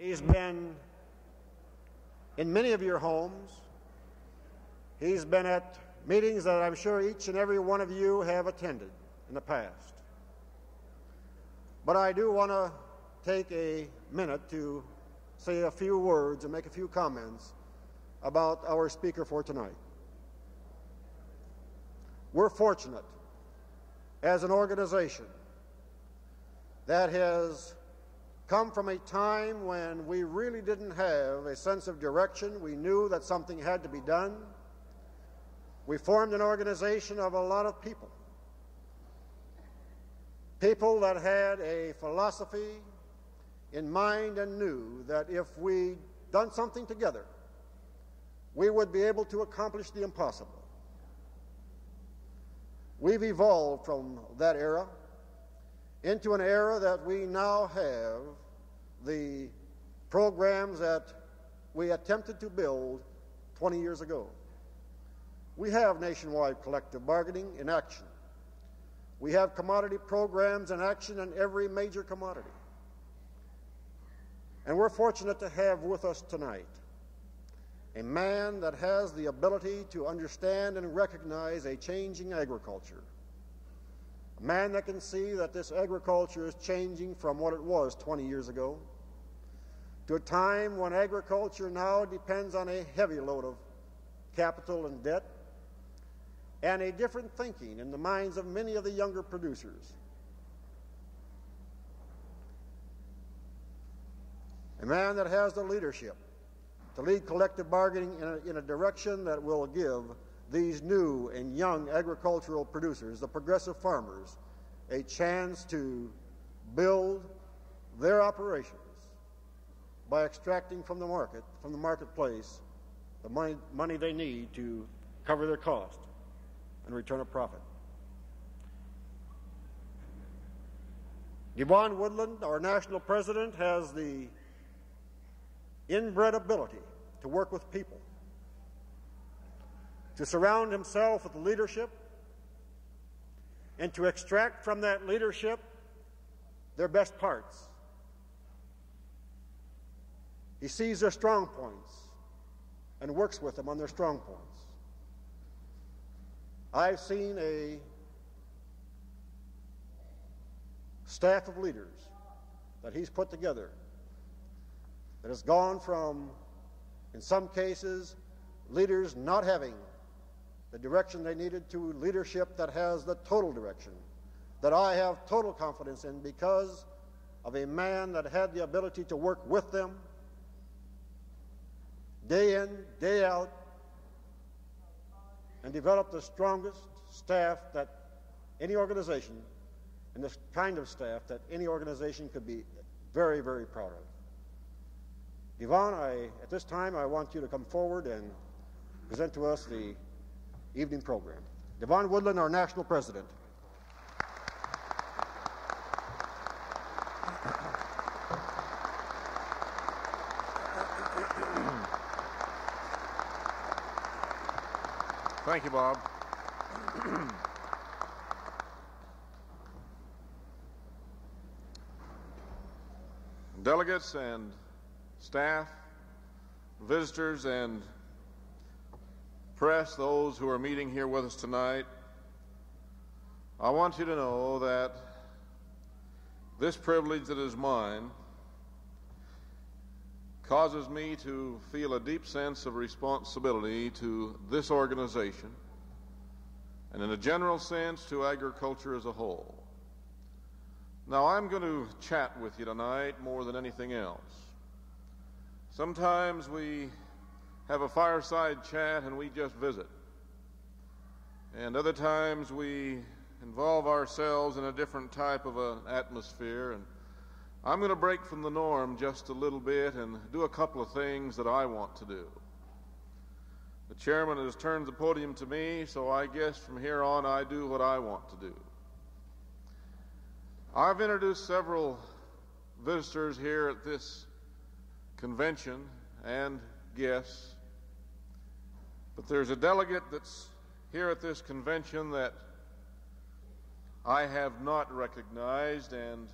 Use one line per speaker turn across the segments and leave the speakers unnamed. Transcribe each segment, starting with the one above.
He's been in many of your homes. He's been at meetings that I'm sure each and every one of you have attended in the past. But I do want to take a minute to say a few words and make a few comments about our speaker for tonight. We're fortunate as an organization that has come from a time when we really didn't have a sense of direction. We knew that something had to be done. We formed an organization of a lot of people. People that had a philosophy in mind and knew that if we done something together, we would be able to accomplish the impossible. We've evolved from that era into an era that we now have the programs that we attempted to build 20 years ago. We have nationwide collective bargaining in action. We have commodity programs in action in every major commodity. And we're fortunate to have with us tonight a man that has the ability to understand and recognize a changing agriculture. Man that can see that this agriculture is changing from what it was 20 years ago to a time when agriculture now depends on a heavy load of capital and debt and a different thinking in the minds of many of the younger producers. A man that has the leadership to lead collective bargaining in a, in a, direction that will give these new and young agricultural producers, the progressive farmers, a chance to build their operations by extracting from the market, from the marketplace, the money, money they need to cover their cost and return a profit. DeVon Woodland, our national president, has the inbred ability to work with people, to surround himself with leadership, and to extract from that leadership their best parts. He sees their strong points and works with them on their strong points. I've seen a staff of leaders that he's put together that has gone from, in some cases, leaders not having the direction they needed to leadership that has the total direction that I have total confidence in because of a man that had the ability to work with them day in, day out, and develop the strongest staff that any organization and the kind of staff that any organization could be very, very proud of. DeVon, I, at this time, I want you to come forward and present to us the evening program. DeVon Woodland, our national president.
Thank you, Bob. Delegates and staff, visitors, and press, those who are meeting here with us tonight, I want you to know that this privilege that is mine causes me to feel a deep sense of responsibility to this organization and, in a general sense, to agriculture as a whole. Now, I'm going to chat with you tonight more than anything else. Sometimes we have a fireside chat and we just visit. And other times we involve ourselves in a different type of an atmosphere. And I'm going to break from the norm just a little bit and do a couple of things that I want to do. The chairman has turned the podium to me, so I guess from here on I do what I want to do. I've introduced several visitors here at this convention and guests, but there's a delegate that's here at this convention that I have not recognized, and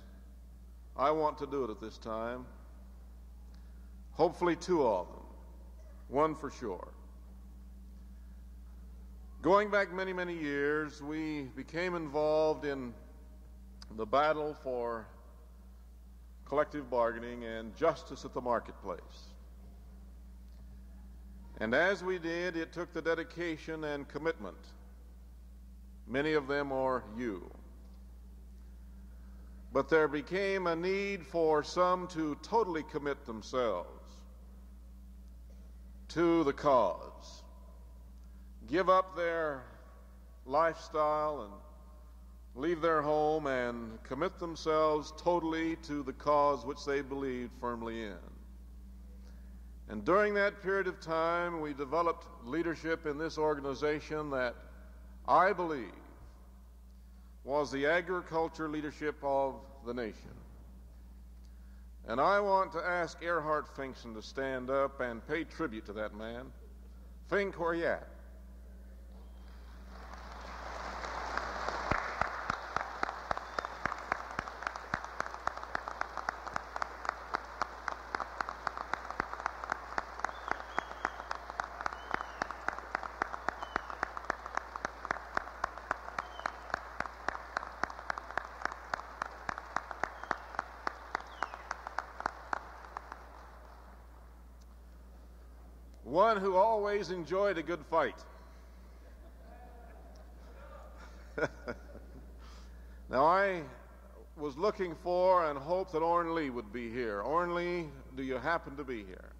I want to do it at this time. Hopefully, two of them, one for sure. Going back many, many years, we became involved in the battle for collective bargaining and justice at the marketplace. And as we did, it took the dedication and commitment. Many of them are you. But there became a need for some to totally commit themselves to the cause, give up their lifestyle and leave their home and commit themselves totally to the cause which they believed firmly in. And during that period of time, we developed leadership in this organization that I believe was the agriculture leadership of the nation. And I want to ask Erhard Pfingsten to stand up and pay tribute to that man. Fink, where you at? Who always enjoyed a good fight. now, I was looking for and hoped that Oren Lee would be here. Oren Lee, do you happen to be here?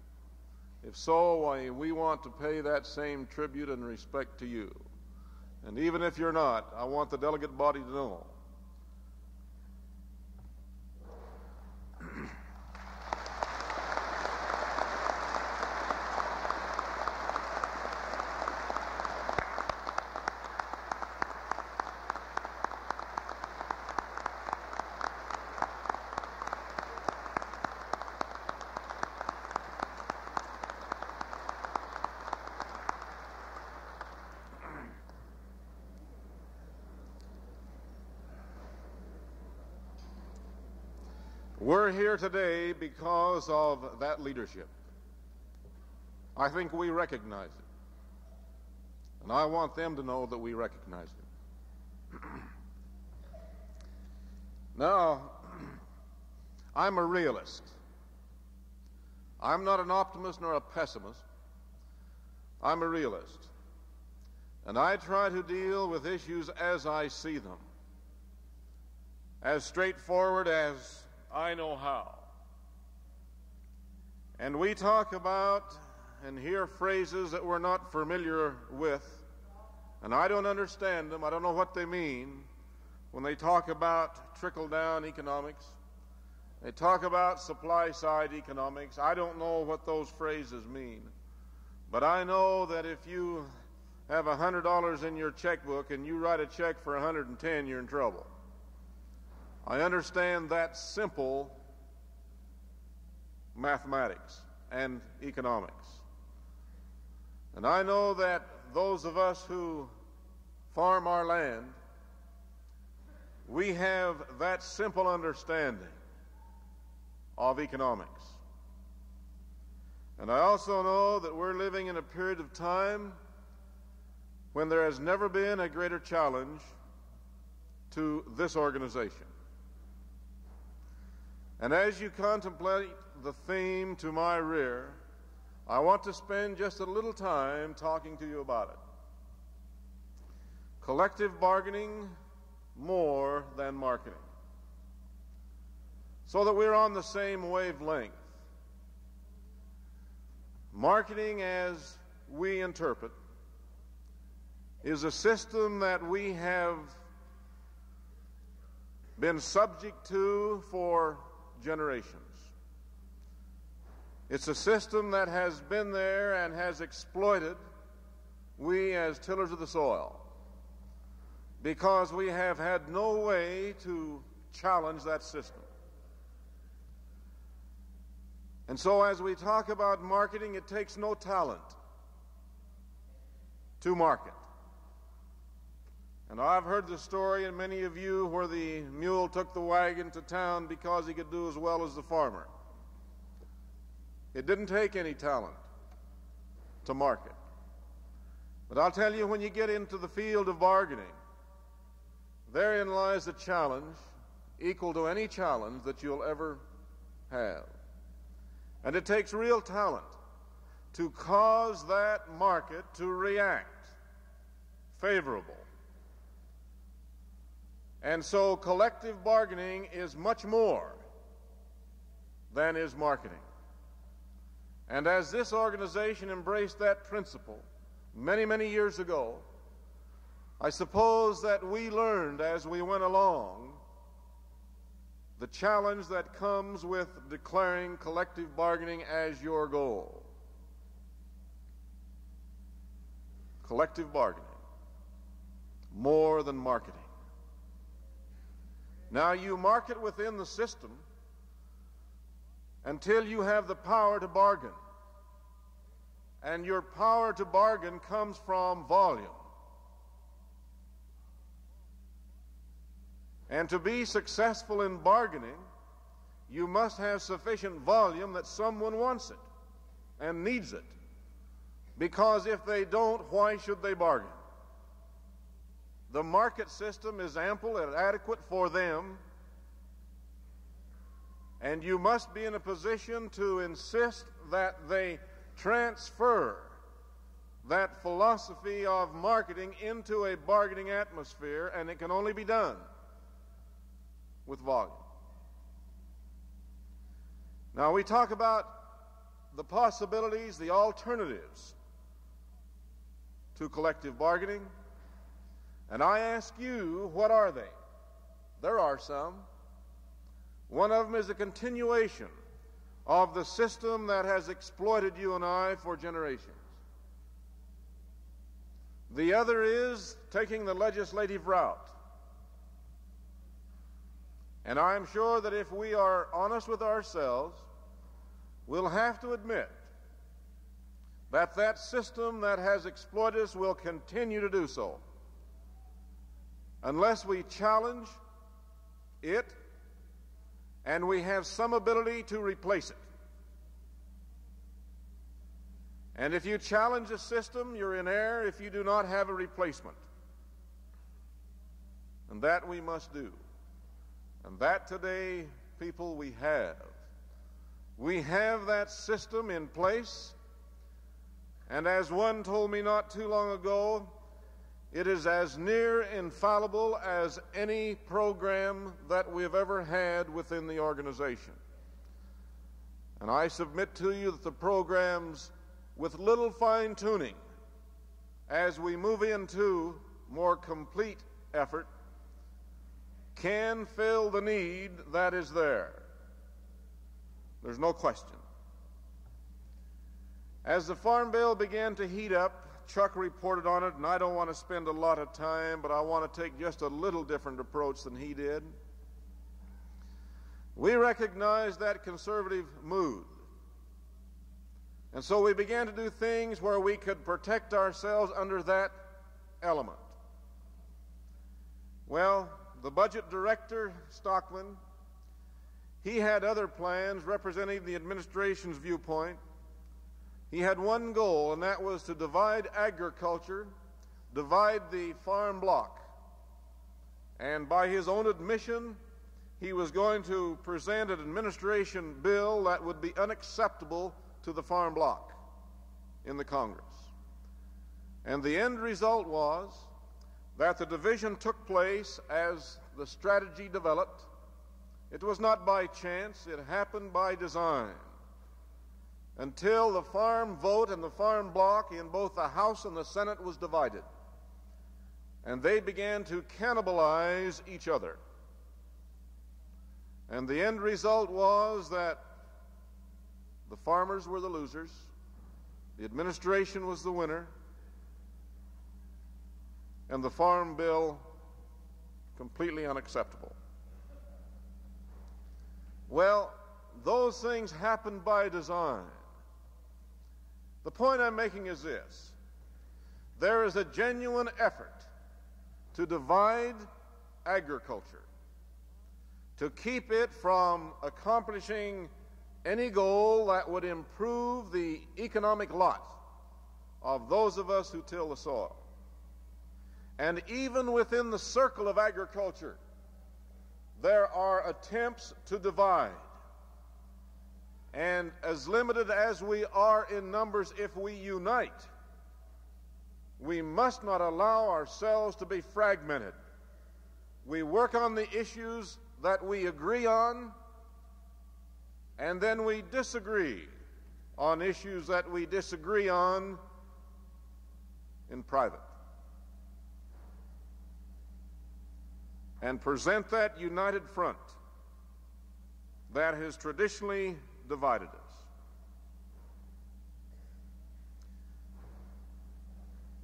If so, we want to pay that same tribute and respect to you. And even if you're not, I want the delegate body to know We're here today because of that leadership. I think we recognize it. And I want them to know that we recognize it. now, I'm a realist. I'm not an optimist nor a pessimist. I'm a realist. And I try to deal with issues as I see them, as straightforward as I know how. And we talk about and hear phrases that we're not familiar with, and I don't understand them. I don't know what they mean when they talk about trickle down economics. They talk about supply side economics. I don't know what those phrases mean. But I know that if you have $100 in your checkbook and you write a check for 110, you're in trouble. I understand that simple mathematics and economics. And I know that those of us who farm our land, we have that simple understanding of economics. And I also know that we're living in a period of time when there has never been a greater challenge to this organization. And as you contemplate the theme to my rear, I want to spend just a little time talking to you about it. Collective bargaining more than marketing. So that we're on the same wavelength. Marketing, as we interpret, is a system that we have been subject to for generations. It's a system that has been there and has exploited we as tillers of the soil because we have had no way to challenge that system. And so, as we talk about marketing, it takes no talent to market. And I've heard the story, and many of you, where the mule took the wagon to town because he could do as well as the farmer. It didn't take any talent to market. But I'll tell you, when you get into the field of bargaining, therein lies a challenge equal to any challenge that you'll ever have. And it takes real talent to cause that market to react favorable. And so collective bargaining is much more than is marketing. And as this organization embraced that principle many, many years ago, I suppose that we learned as we went along the challenge that comes with declaring collective bargaining as your goal. Collective bargaining, more than marketing. Now, you market within the system until you have the power to bargain. And your power to bargain comes from volume. And to be successful in bargaining, you must have sufficient volume that someone wants it and needs it. Because if they don't, why should they bargain? The market system is ample and adequate for them, and you must be in a position to insist that they transfer that philosophy of marketing into a bargaining atmosphere, and it can only be done with volume. Now, we talk about the possibilities, the alternatives to collective bargaining, and I ask you, what are they? There are some. One of them is a continuation of the system that has exploited you and I for generations. The other is taking the legislative route. And I'm sure that if we are honest with ourselves, we'll have to admit that that system that has exploited us will continue to do so unless we challenge it and we have some ability to replace it. And if you challenge a system, you're in error if you do not have a replacement. And that we must do. And that today, people, we have. We have that system in place. And as one told me not too long ago, it is as near infallible as any program that we've ever had within the organization. And I submit to you that the programs, with little fine tuning, as we move into more complete effort, can fill the need that is there. There's no question. As the Farm Bill began to heat up, Chuck reported on it, and I don't want to spend a lot of time, but I want to take just a little different approach than he did. We recognized that conservative mood. And so we began to do things where we could protect ourselves under that element. Well, the budget director, Stockman, he had other plans representing the administration's viewpoint. He had one goal, and that was to divide agriculture, divide the farm bloc. And by his own admission, he was going to present an administration bill that would be unacceptable to the farm bloc in the Congress. And the end result was that the division took place as the strategy developed. It was not by chance, it happened by design until the farm vote and the farm bloc in both the House and the Senate was divided. And they began to cannibalize each other. And the end result was that the farmers were the losers, the administration was the winner, and the Farm Bill completely unacceptable. Well, those things happened by design. The point I'm making is this there is a genuine effort to divide agriculture, to keep it from accomplishing any goal that would improve the economic lot of those of us who till the soil. And even within the circle of agriculture, there are attempts to divide. And as limited as we are in numbers, if we unite, we must not allow ourselves to be fragmented. We work on the issues that we agree on, and then we disagree on issues that we disagree on in private. And present that united front that has traditionally divided us.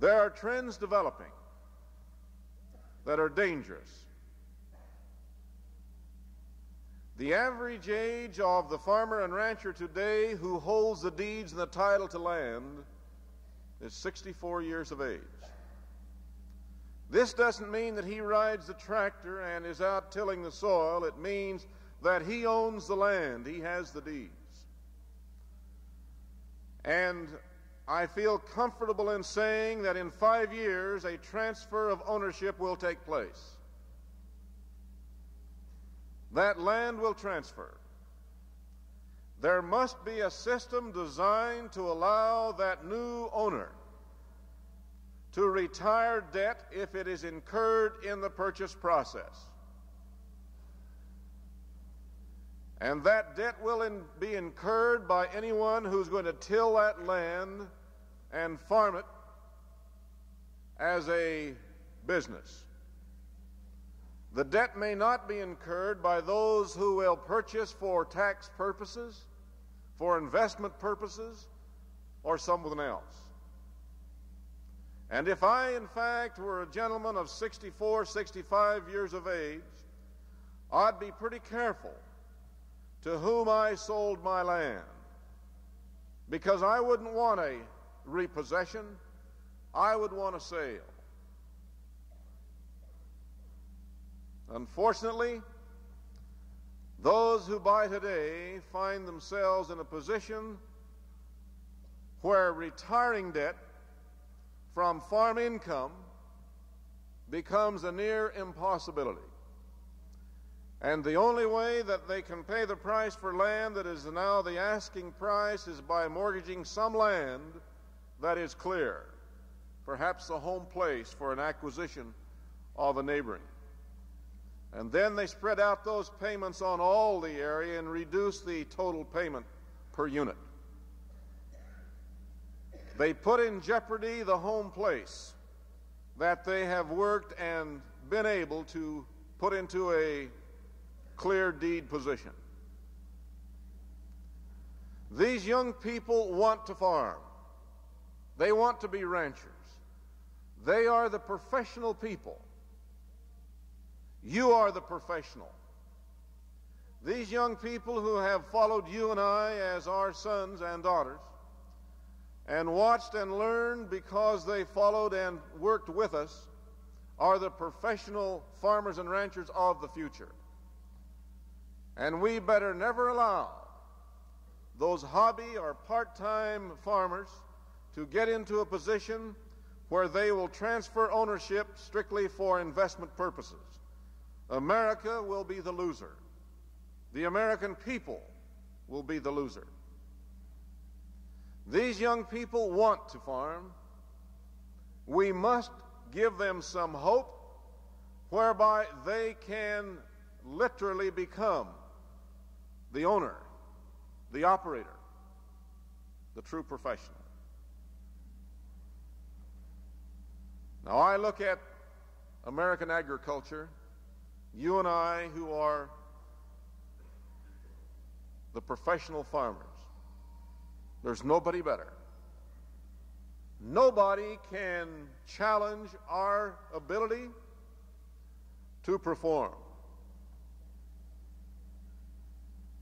There are trends developing that are dangerous. The average age of the farmer and rancher today who holds the deeds and the title to land is 64 years of age. This doesn't mean that he rides the tractor and is out tilling the soil. It means that he owns the land, he has the deeds. And I feel comfortable in saying that in five years a transfer of ownership will take place. That land will transfer. There must be a system designed to allow that new owner to retire debt if it is incurred in the purchase process. And that debt will in, be incurred by anyone who's going to till that land and farm it as a business. The debt may not be incurred by those who will purchase for tax purposes, for investment purposes, or something else. And if I, in fact, were a gentleman of 64, 65 years of age, I'd be pretty careful to whom I sold my land because I wouldn't want a repossession, I would want a sale. Unfortunately, those who buy today find themselves in a position where retiring debt from farm income becomes a near impossibility. And the only way that they can pay the price for land that is now the asking price is by mortgaging some land that is clear, perhaps a home place for an acquisition of a neighboring. And then they spread out those payments on all the area and reduce the total payment per unit. They put in jeopardy the home place that they have worked and been able to put into a clear deed position. These young people want to farm. They want to be ranchers. They are the professional people. You are the professional. These young people who have followed you and I as our sons and daughters and watched and learned because they followed and worked with us are the professional farmers and ranchers of the future. And we better never allow those hobby or part time farmers to get into a position where they will transfer ownership strictly for investment purposes. America will be the loser. The American people will be the loser. These young people want to farm. We must give them some hope whereby they can literally become the owner, the operator, the true professional. Now, I look at American agriculture, you and I who are the professional farmers. There's nobody better. Nobody can challenge our ability to perform.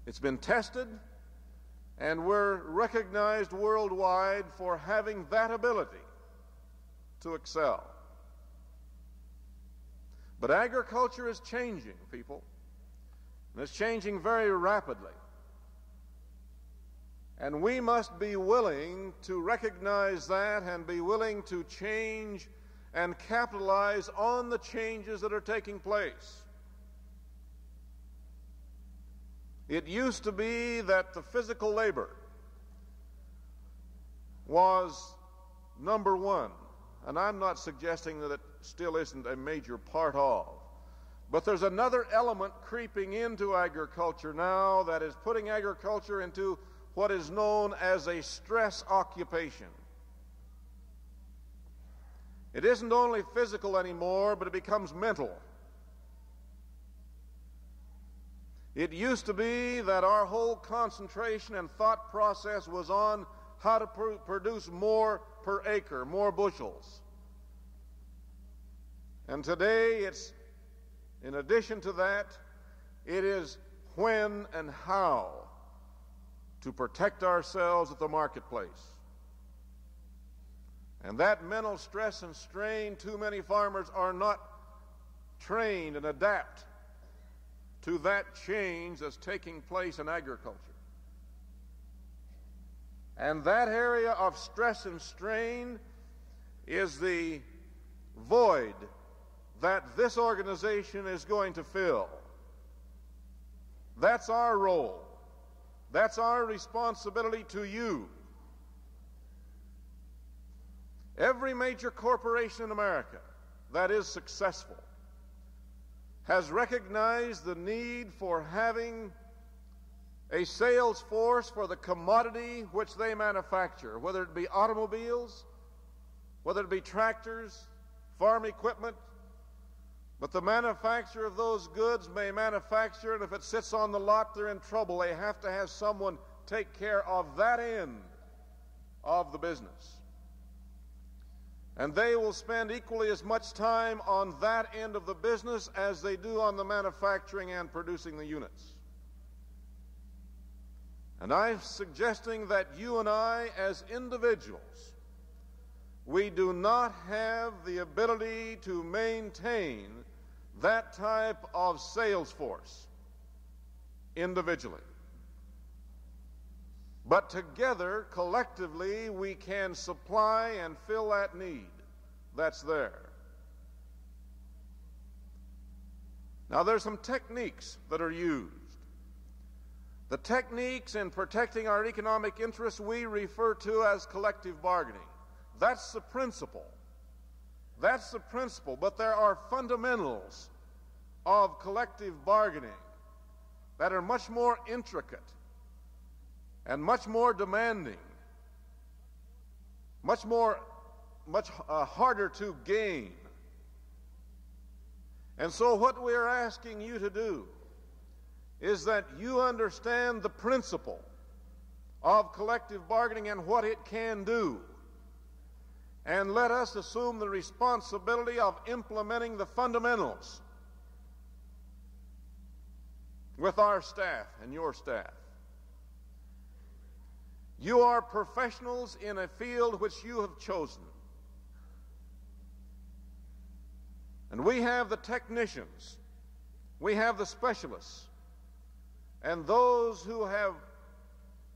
It's been tested, and we're recognized worldwide for having that ability to excel. But agriculture is changing, people, and it's changing very rapidly. And we must be willing to recognize that and be willing to change and capitalize on the changes that are taking place. It used to be that the physical labor was number one, and I'm not suggesting that it still isn't a major part of. But there's another element creeping into agriculture now that is putting agriculture into what is known as a stress occupation. It isn't only physical anymore, but it becomes mental. It used to be that our whole concentration and thought process was on how to pr produce more per acre, more bushels. And today it's, in addition to that, it is when and how to protect ourselves at the marketplace. And that mental stress and strain, too many farmers are not trained and adapt to that change that's taking place in agriculture. And that area of stress and strain is the void that this organization is going to fill. That's our role. That's our responsibility to you. Every major corporation in America that is successful has recognized the need for having a sales force for the commodity which they manufacture, whether it be automobiles, whether it be tractors, farm equipment. But the manufacturer of those goods may manufacture, and if it sits on the lot, they're in trouble. They have to have someone take care of that end of the business. And they will spend equally as much time on that end of the business as they do on the manufacturing and producing the units. And I'm suggesting that you and I, as individuals, we do not have the ability to maintain that type of sales force individually. But together, collectively, we can supply and fill that need that's there. Now, there's some techniques that are used. The techniques in protecting our economic interests we refer to as collective bargaining. That's the principle. That's the principle. But there are fundamentals of collective bargaining that are much more intricate and much more demanding, much more, much uh, harder to gain. And so, what we're asking you to do is that you understand the principle of collective bargaining and what it can do. And let us assume the responsibility of implementing the fundamentals with our staff and your staff. You are professionals in a field which you have chosen. And we have the technicians, we have the specialists, and those who have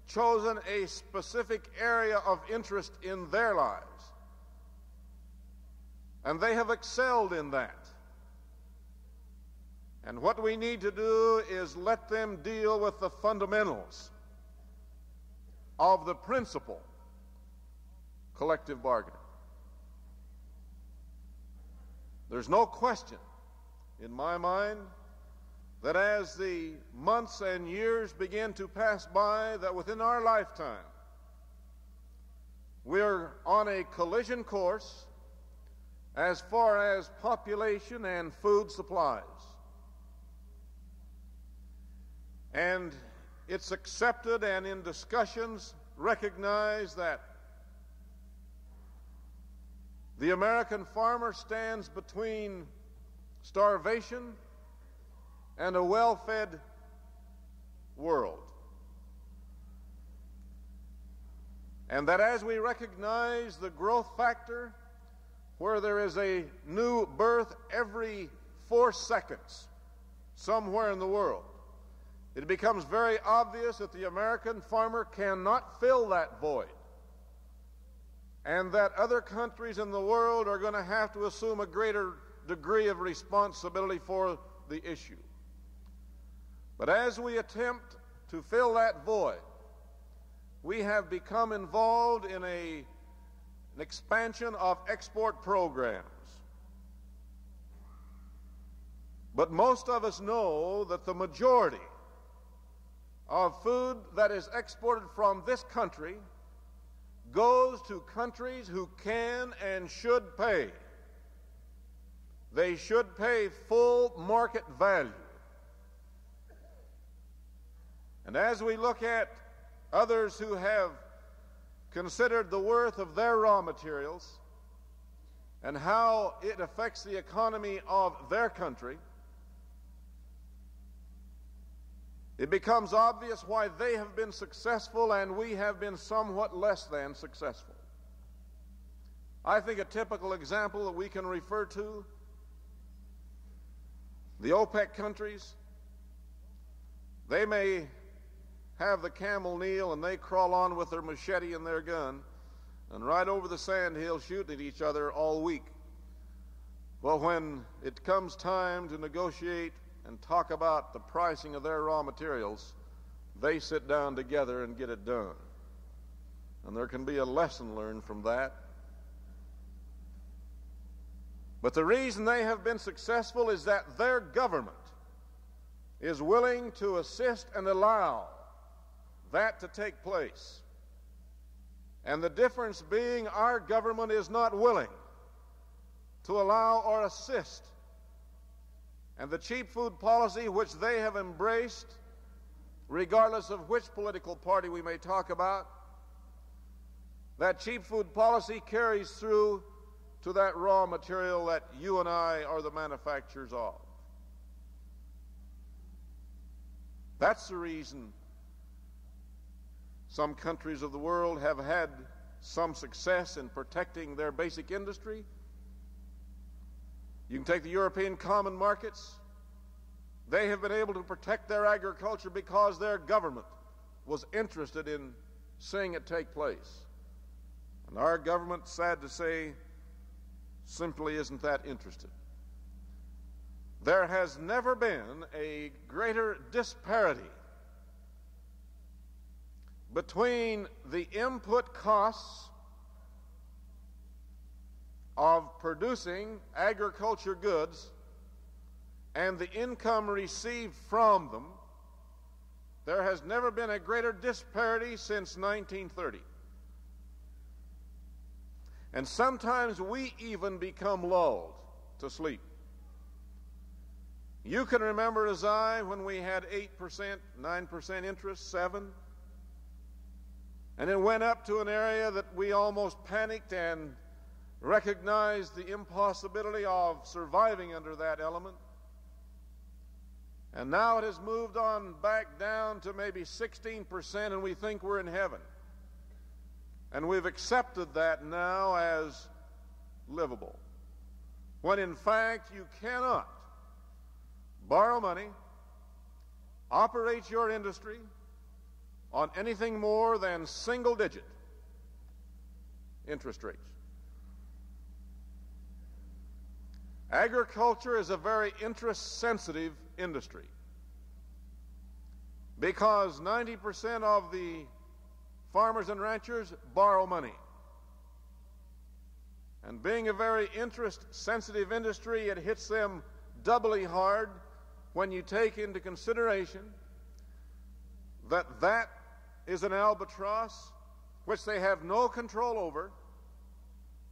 chosen a specific area of interest in their lives. And they have excelled in that. And what we need to do is let them deal with the fundamentals of the principle collective bargaining. There's no question in my mind that as the months and years begin to pass by, that within our lifetime, we're on a collision course as far as population and food supplies. And it's accepted and in discussions recognized that the American farmer stands between starvation and a well fed world. And that as we recognize the growth factor, where there is a new birth every four seconds somewhere in the world, it becomes very obvious that the American farmer cannot fill that void and that other countries in the world are going to have to assume a greater degree of responsibility for the issue. But as we attempt to fill that void, we have become involved in a, an expansion of export programs. But most of us know that the majority of food that is exported from this country goes to countries who can and should pay. They should pay full market value. And as we look at others who have considered the worth of their raw materials and how it affects the economy of their country, it becomes obvious why they have been successful and we have been somewhat less than successful. I think a typical example that we can refer to the OPEC countries, they may have the camel kneel and they crawl on with their machete and their gun and ride over the sand hill shooting at each other all week. Well, when it comes time to negotiate and talk about the pricing of their raw materials, they sit down together and get it done. And there can be a lesson learned from that. But the reason they have been successful is that their government is willing to assist and allow that to take place. And the difference being our government is not willing to allow or assist and the cheap food policy which they have embraced, regardless of which political party we may talk about, that cheap food policy carries through to that raw material that you and I are the manufacturers of. That's the reason some countries of the world have had some success in protecting their basic industry you can take the European common markets. They have been able to protect their agriculture because their government was interested in seeing it take place. And our government, sad to say, simply isn't that interested. There has never been a greater disparity between the input costs of producing agriculture goods and the income received from them, there has never been a greater disparity since 1930. And sometimes we even become lulled to sleep. You can remember as I when we had 8%, 9% interest, 7 and it went up to an area that we almost panicked and recognized the impossibility of surviving under that element. And now it has moved on back down to maybe 16%, and we think we're in heaven. And we've accepted that now as livable. When in fact you cannot borrow money, operate your industry on anything more than single digit interest rates. Agriculture is a very interest sensitive industry because 90% of the farmers and ranchers borrow money. And being a very interest sensitive industry, it hits them doubly hard when you take into consideration that that is an albatross which they have no control over,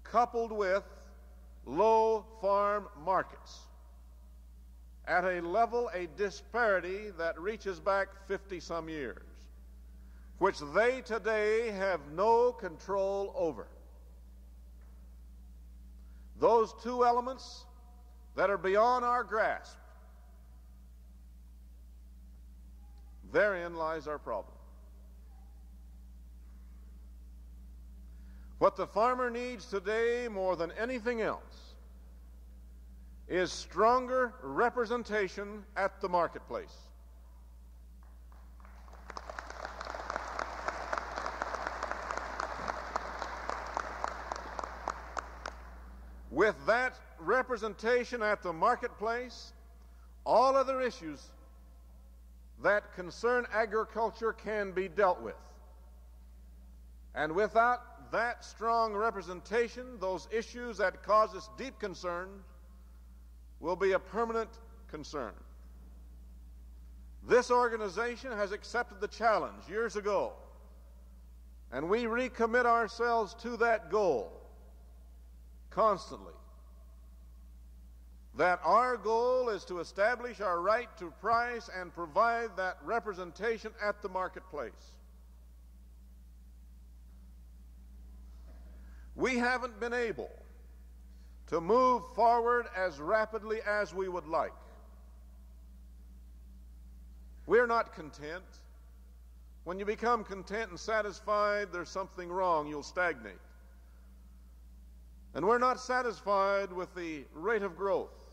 coupled with low farm markets at a level, a disparity that reaches back 50 some years, which they today have no control over. Those two elements that are beyond our grasp, therein lies our problem. What the farmer needs today more than anything else is stronger representation at the marketplace. With that representation at the marketplace, all other issues that concern agriculture can be dealt with. And without that strong representation, those issues that cause us deep concern will be a permanent concern. This organization has accepted the challenge years ago, and we recommit ourselves to that goal constantly. That our goal is to establish our right to price and provide that representation at the marketplace. We haven't been able to move forward as rapidly as we would like. We're not content. When you become content and satisfied, there's something wrong. You'll stagnate. And we're not satisfied with the rate of growth.